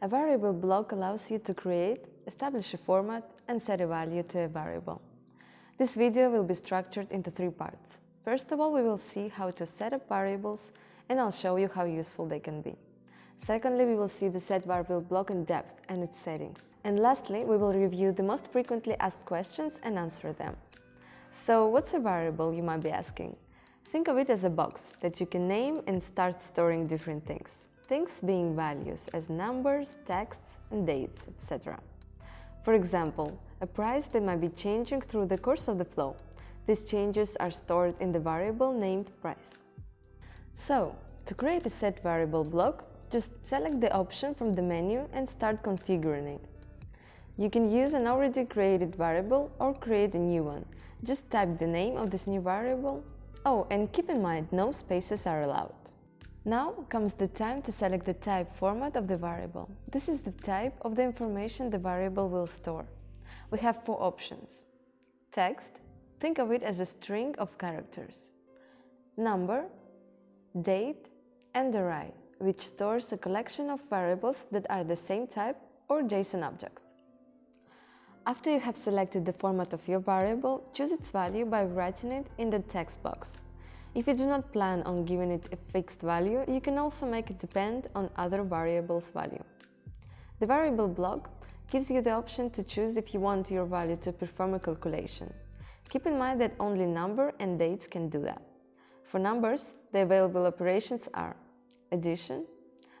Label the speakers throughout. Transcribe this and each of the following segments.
Speaker 1: A variable block allows you to create, establish a format, and set a value to a variable. This video will be structured into three parts. First of all, we will see how to set up variables, and I'll show you how useful they can be. Secondly, we will see the set variable block in depth and its settings. And lastly, we will review the most frequently asked questions and answer them. So, what's a variable, you might be asking? Think of it as a box that you can name and start storing different things. Things being values as numbers, texts, and dates, etc. For example, a price that might be changing through the course of the flow. These changes are stored in the variable named price. So, to create a set variable block, just select the option from the menu and start configuring it. You can use an already created variable or create a new one. Just type the name of this new variable. Oh, and keep in mind, no spaces are allowed. Now comes the time to select the type format of the variable. This is the type of the information the variable will store. We have four options. Text, think of it as a string of characters. Number, date, and array which stores a collection of variables that are the same type or JSON objects. After you have selected the format of your variable, choose its value by writing it in the text box. If you do not plan on giving it a fixed value, you can also make it depend on other variables' value. The variable block gives you the option to choose if you want your value to perform a calculation. Keep in mind that only number and dates can do that. For numbers, the available operations are addition,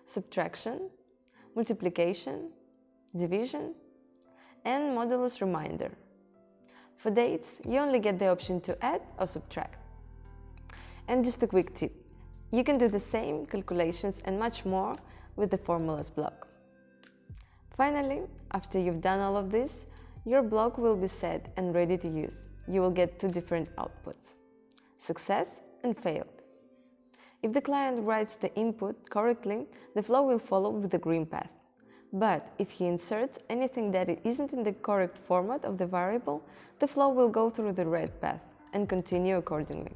Speaker 1: subtraction, multiplication, division, and modulus reminder. For dates, you only get the option to add or subtract. And just a quick tip, you can do the same calculations and much more with the formulas block. Finally, after you've done all of this, your block will be set and ready to use. You will get two different outputs, success and failed. If the client writes the input correctly, the flow will follow with the green path. But if he inserts anything that isn't in the correct format of the variable, the flow will go through the red path and continue accordingly.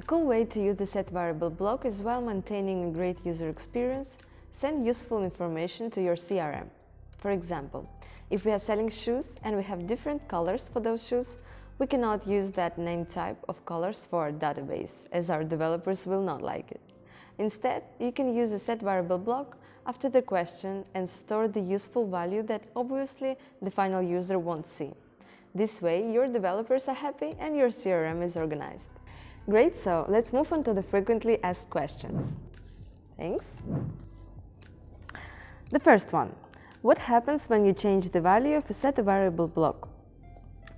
Speaker 1: A cool way to use the set variable block is while maintaining a great user experience, send useful information to your CRM. For example, if we are selling shoes and we have different colors for those shoes, we cannot use that name type of colors for our database, as our developers will not like it. Instead, you can use a set variable block after the question and store the useful value that obviously the final user won't see. This way, your developers are happy and your CRM is organized. Great, so let's move on to the frequently asked questions. Thanks. The first one. What happens when you change the value of a set variable block?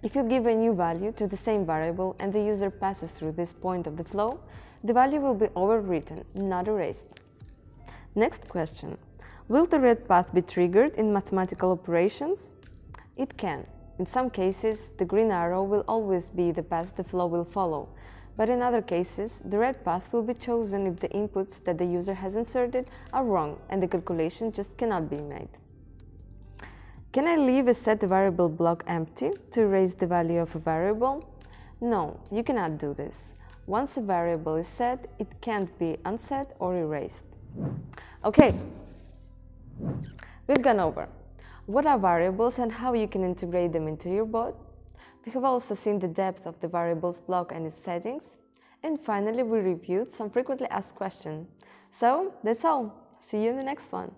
Speaker 1: If you give a new value to the same variable and the user passes through this point of the flow, the value will be overwritten, not erased. Next question. Will the red path be triggered in mathematical operations? It can. In some cases, the green arrow will always be the path the flow will follow, but in other cases, the red path will be chosen if the inputs that the user has inserted are wrong and the calculation just cannot be made. Can I leave a set variable block empty to erase the value of a variable? No, you cannot do this. Once a variable is set, it can't be unset or erased. Okay, we've gone over what are variables and how you can integrate them into your bot. We have also seen the depth of the variables block and its settings. And finally, we reviewed some frequently asked questions. So that's all. See you in the next one.